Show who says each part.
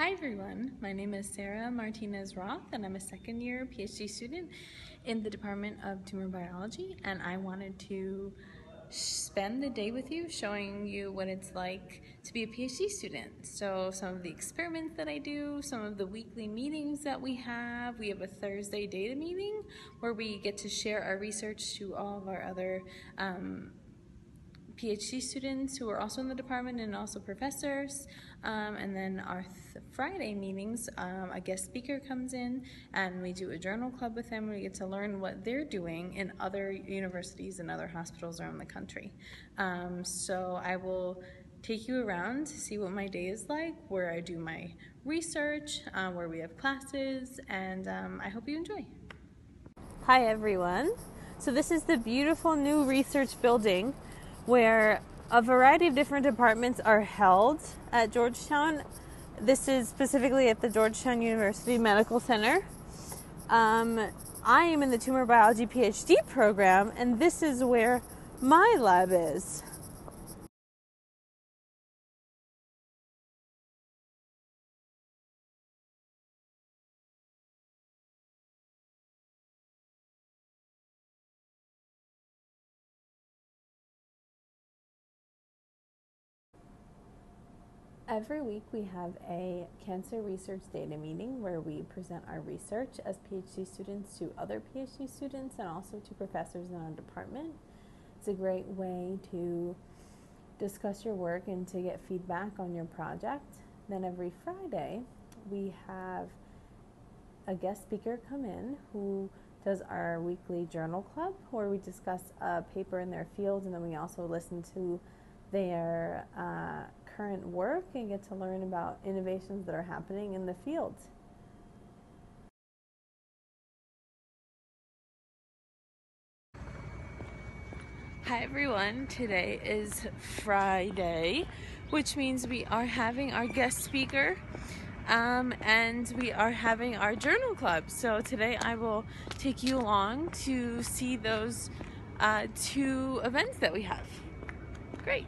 Speaker 1: Hi everyone, my name is Sarah Martinez Roth and I'm a second year PhD student in the Department of Tumor Biology and I wanted to spend the day with you showing you what it's like to be a PhD student. So some of the experiments that I do, some of the weekly meetings that we have. We have a Thursday data meeting where we get to share our research to all of our other um, PhD students who are also in the department and also professors. Um, and then our th Friday meetings, um, a guest speaker comes in and we do a journal club with them. We get to learn what they're doing in other universities and other hospitals around the country. Um, so I will take you around to see what my day is like, where I do my research, uh, where we have classes, and um, I hope you enjoy.
Speaker 2: Hi everyone. So this is the beautiful new research building where a variety of different departments are held at Georgetown. This is specifically at the Georgetown University Medical Center. Um, I am in the tumor biology PhD program, and this is where my lab is. Every week we have a cancer research data meeting where we present our research as PhD students to other PhD students and also to professors in our department. It's a great way to discuss your work and to get feedback on your project. Then every Friday we have a guest speaker come in who does our weekly journal club where we discuss a paper in their field and then we also listen to their uh, current work and get to learn about innovations that are happening in the field.
Speaker 1: Hi everyone, today is Friday, which means we are having our guest speaker um, and we are having our journal club. So today I will take you along to see those uh, two events that we have. Great.